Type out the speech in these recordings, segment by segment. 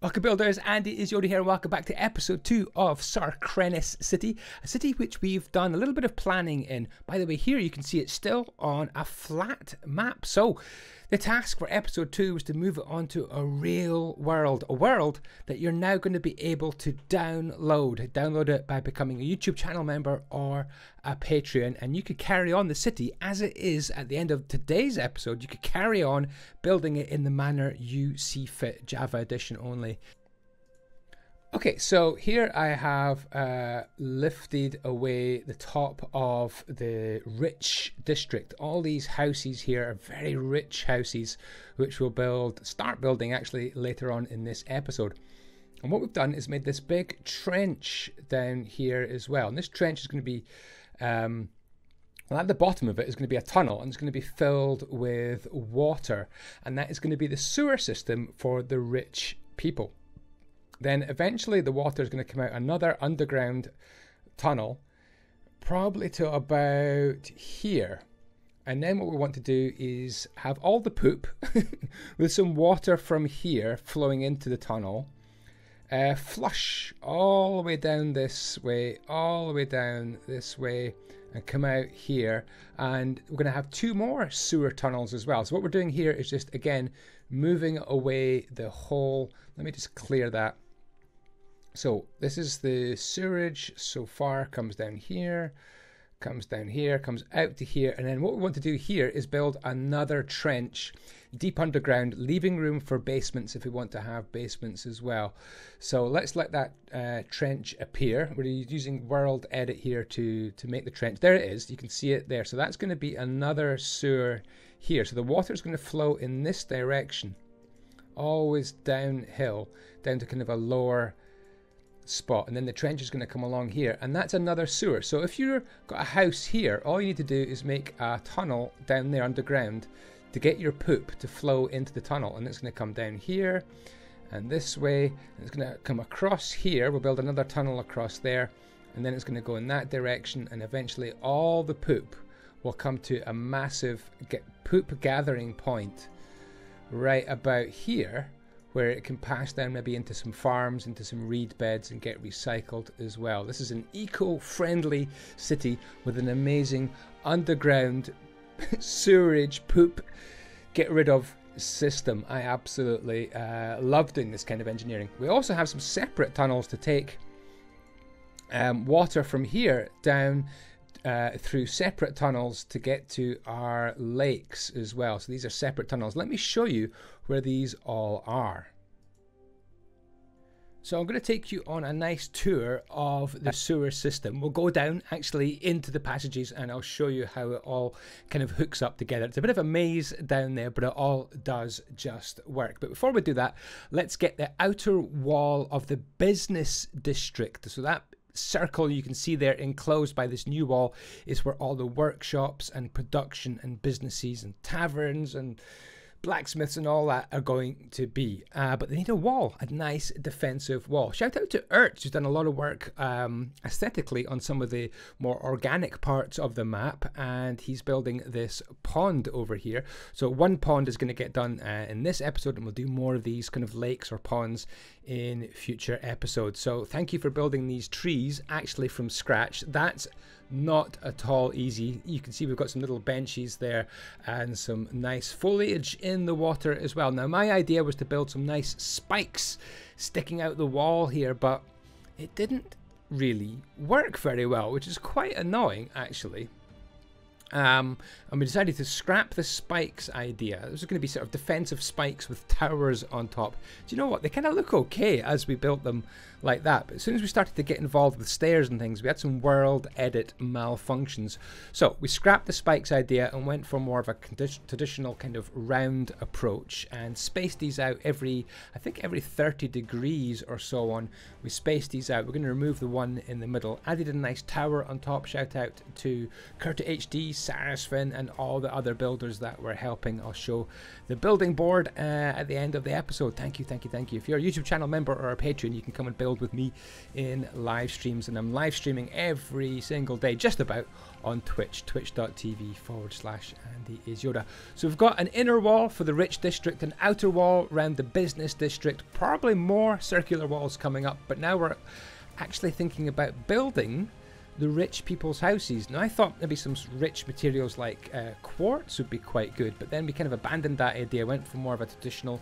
Welcome builders, Andy is Yoda here and welcome back to episode 2 of Sarcrenis City, a city which we've done a little bit of planning in. By the way, here you can see it's still on a flat map. So the task for episode 2 was to move it onto a real world, a world that you're now going to be able to download. Download it by becoming a YouTube channel member or a Patreon, and you could carry on the city as it is at the end of today's episode. You could carry on building it in the manner you see fit, Java Edition only. Okay, so here I have uh, lifted away the top of the rich district. All these houses here are very rich houses, which we'll build, start building actually later on in this episode. And what we've done is made this big trench down here as well. And this trench is going to be, um, well, at the bottom of it is going to be a tunnel and it's going to be filled with water. And that is going to be the sewer system for the rich people. Then eventually the water is going to come out another underground tunnel, probably to about here. And then what we want to do is have all the poop with some water from here flowing into the tunnel, uh, flush all the way down this way, all the way down this way, and come out here. And we're going to have two more sewer tunnels as well. So what we're doing here is just, again, moving away the whole. Let me just clear that so this is the sewerage so far, comes down here, comes down here, comes out to here. And then what we want to do here is build another trench deep underground, leaving room for basements if we want to have basements as well. So let's let that uh, trench appear. We're using world edit here to, to make the trench. There it is. You can see it there. So that's going to be another sewer here. So the water is going to flow in this direction, always downhill, down to kind of a lower spot and then the trench is going to come along here and that's another sewer. So if you've got a house here all you need to do is make a tunnel down there underground to get your poop to flow into the tunnel and it's going to come down here and this way and it's going to come across here. We'll build another tunnel across there and then it's going to go in that direction and eventually all the poop will come to a massive poop gathering point right about here where it can pass down maybe into some farms, into some reed beds, and get recycled as well. This is an eco friendly city with an amazing underground sewerage poop get rid of system. I absolutely uh, love doing this kind of engineering. We also have some separate tunnels to take um, water from here down uh, through separate tunnels to get to our lakes as well. So these are separate tunnels. Let me show you where these all are. So I'm going to take you on a nice tour of the sewer system. We'll go down actually into the passages and I'll show you how it all kind of hooks up together. It's a bit of a maze down there, but it all does just work. But before we do that, let's get the outer wall of the business district. So that circle you can see there enclosed by this new wall is where all the workshops and production and businesses and taverns and blacksmiths and all that are going to be. Uh, but they need a wall, a nice defensive wall. Shout out to Ertz, who's done a lot of work um, aesthetically on some of the more organic parts of the map, and he's building this pond over here. So one pond is going to get done uh, in this episode, and we'll do more of these kind of lakes or ponds in future episodes. So thank you for building these trees actually from scratch. That's not at all easy. You can see we've got some little benches there and some nice foliage in the water as well. Now my idea was to build some nice spikes sticking out the wall here, but it didn't really work very well, which is quite annoying actually. Um, and we decided to scrap the spikes idea. This is going to be sort of defensive spikes with towers on top. Do you know what? They kind of look okay as we built them like that. But as soon as we started to get involved with stairs and things, we had some world edit malfunctions. So we scrapped the spikes idea and went for more of a traditional kind of round approach and spaced these out every, I think every 30 degrees or so on. We spaced these out. We're going to remove the one in the middle. Added a nice tower on top. Shout out to Kurt HD Sarasvin, and all the other builders that were helping. I'll show the building board uh, at the end of the episode. Thank you, thank you, thank you. If you're a YouTube channel member or a patron, you can come and build with me in live streams, and I'm live streaming every single day, just about on Twitch, twitch.tv forward slash Andy is Yoda. So we've got an inner wall for the rich district, an outer wall around the business district, probably more circular walls coming up, but now we're actually thinking about building the rich people's houses. Now I thought maybe some rich materials like uh, quartz would be quite good, but then we kind of abandoned that idea, went for more of a traditional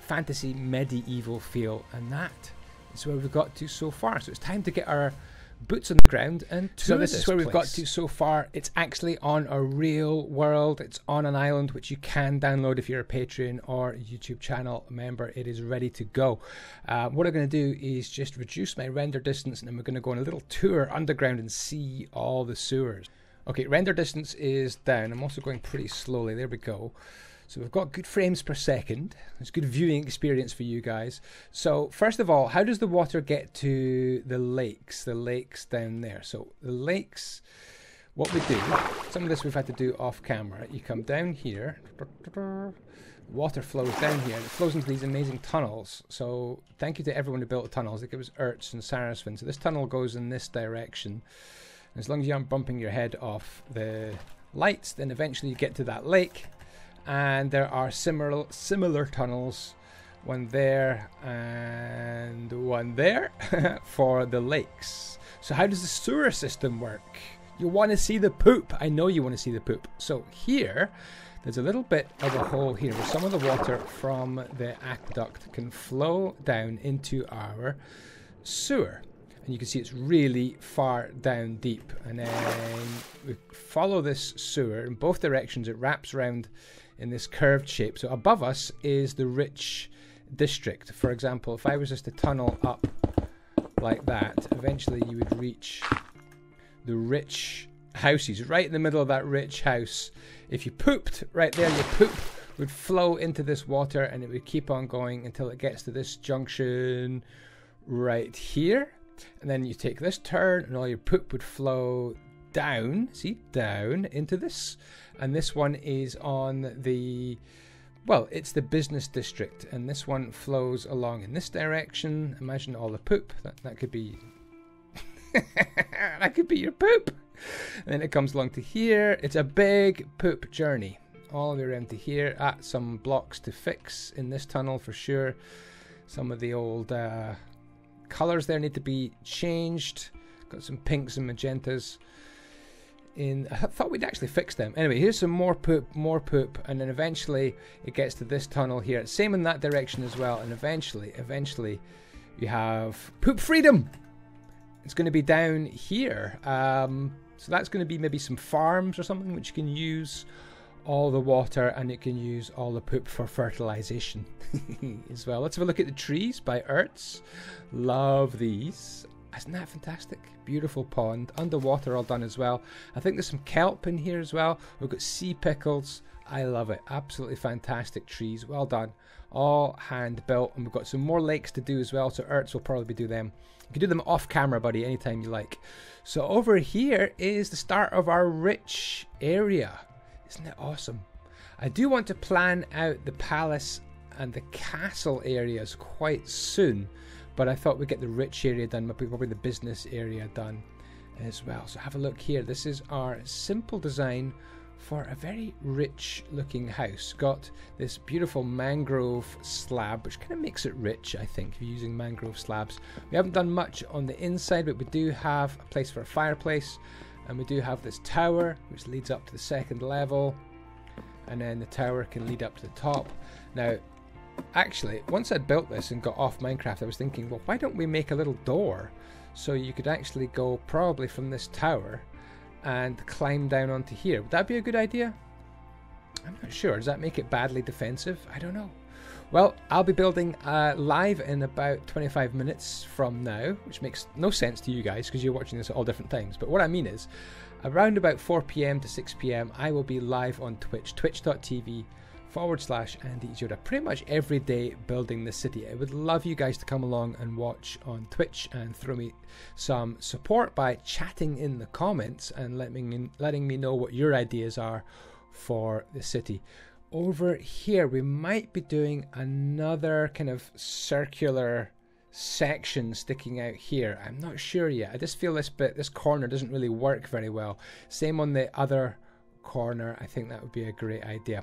fantasy medieval feel, and that is where we've got to so far. So it's time to get our boots on the ground and so this, this is where place. we've got to so far it's actually on a real world. It's on an island which you can download if you're a patreon or youtube channel member. It is ready to go. Uh, what i'm going to do is just reduce my render distance and then we're going to go on a little tour underground and see all the sewers. Okay render distance is down. I'm also going pretty slowly. There we go so we've got good frames per second. It's good viewing experience for you guys. So first of all, how does the water get to the lakes? The lakes down there. So the lakes, what we do, some of this we've had to do off camera. You come down here, water flows down here and it flows into these amazing tunnels. So thank you to everyone who built the tunnels. I think it was Ertz and Sarasvin. So this tunnel goes in this direction. As long as you aren't bumping your head off the lights, then eventually you get to that lake and there are similar similar tunnels one there and one there for the lakes. So how does the sewer system work? You want to see the poop. I know you want to see the poop. So here there's a little bit of a hole here where some of the water from the aqueduct can flow down into our sewer. And you can see it's really far down deep. And then we follow this sewer in both directions. It wraps around in this curved shape. So above us is the rich district. For example, if I was just to tunnel up like that, eventually you would reach the rich houses right in the middle of that rich house. If you pooped right there, your poop would flow into this water and it would keep on going until it gets to this junction right here. And then you take this turn and all your poop would flow down, see, down into this and this one is on the well, it's the business district, and this one flows along in this direction. Imagine all the poop. That that could be that could be your poop. And then it comes along to here. It's a big poop journey. All the way around to here. At ah, some blocks to fix in this tunnel for sure. Some of the old uh, colours there need to be changed. Got some pinks and magentas in I thought we'd actually fix them. Anyway, here's some more poop, more poop, and then eventually it gets to this tunnel here. Same in that direction as well, and eventually, eventually, you have poop freedom. It's going to be down here. Um, so that's going to be maybe some farms or something which can use all the water and it can use all the poop for fertilization as well. Let's have a look at the trees by Ertz. Love these. Isn't that fantastic? Beautiful pond, underwater all done as well. I think there's some kelp in here as well. We've got sea pickles. I love it. Absolutely fantastic trees. Well done. All hand built. And we've got some more lakes to do as well. So Ertz will probably do them. You can do them off camera, buddy, anytime you like. So over here is the start of our rich area. Isn't it awesome? I do want to plan out the palace and the castle areas quite soon but I thought we'd get the rich area done, but probably the business area done as well. So have a look here. This is our simple design for a very rich looking house. Got this beautiful mangrove slab, which kind of makes it rich, I think, using mangrove slabs. We haven't done much on the inside, but we do have a place for a fireplace, and we do have this tower, which leads up to the second level, and then the tower can lead up to the top. Now, actually, once I'd built this and got off Minecraft, I was thinking, well, why don't we make a little door so you could actually go probably from this tower and climb down onto here. Would that be a good idea? I'm not sure. Does that make it badly defensive? I don't know. Well, I'll be building uh, live in about 25 minutes from now, which makes no sense to you guys because you're watching this at all different times. But what I mean is, around about 4 p.m. to 6 p.m., I will be live on Twitch, twitch.tv forward slash Andy is Yoda. Pretty much every day building the city. I would love you guys to come along and watch on Twitch and throw me some support by chatting in the comments and letting me, letting me know what your ideas are for the city. Over here, we might be doing another kind of circular section sticking out here. I'm not sure yet. I just feel this bit, this corner doesn't really work very well. Same on the other corner. I think that would be a great idea.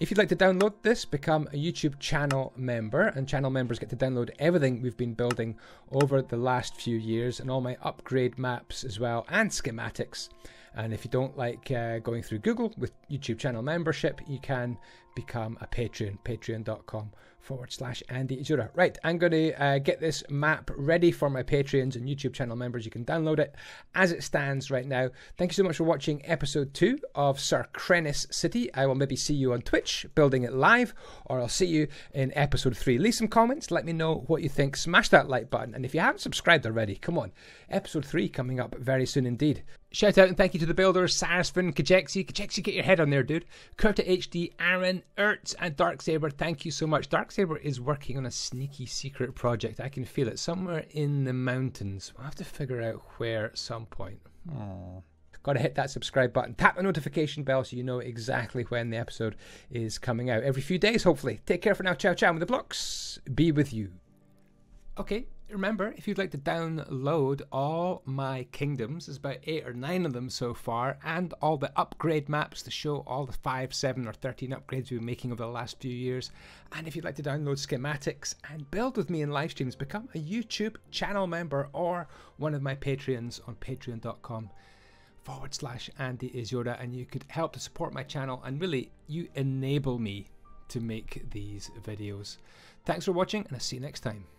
If you'd like to download this, become a YouTube channel member, and channel members get to download everything we've been building over the last few years and all my upgrade maps as well and schematics. And if you don't like uh, going through Google with YouTube channel membership, you can become a Patreon, patreon.com forward slash Andy is Yoda. Right, I'm going to uh, get this map ready for my Patreons and YouTube channel members. You can download it as it stands right now. Thank you so much for watching episode two of Sarcrenis City. I will maybe see you on Twitch building it live, or I'll see you in episode three. Leave some comments, let me know what you think. Smash that like button, and if you haven't subscribed already, come on. Episode three coming up very soon indeed. Shout out and thank you to the builders, Sarsfin, Kajexi. Kajexi, get your head on there, dude. Kurta HD, Aaron, Ertz, and Darksaber. Thank you so much. Darksaber is working on a sneaky secret project. I can feel it somewhere in the mountains. We'll have to figure out where at some point. Aww. Got to hit that subscribe button. Tap the notification bell so you know exactly when the episode is coming out. Every few days, hopefully. Take care for now. Ciao, ciao. With the blocks, be with you. Okay, remember, if you'd like to download all my kingdoms, there's about eight or nine of them so far, and all the upgrade maps to show all the 5, 7, or 13 upgrades we've been making over the last few years. And if you'd like to download schematics and build with me in live streams, become a YouTube channel member or one of my Patreons on patreon.com forward slash Andy is Yoda, and you could help to support my channel and really you enable me to make these videos. Thanks for watching, and I'll see you next time.